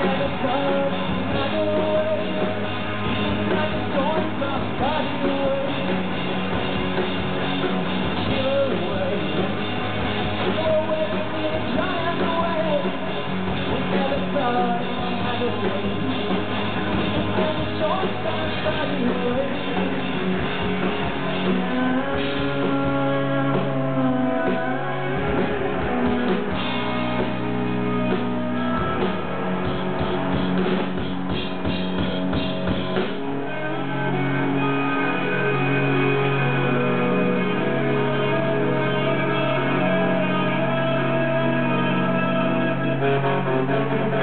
Let us go.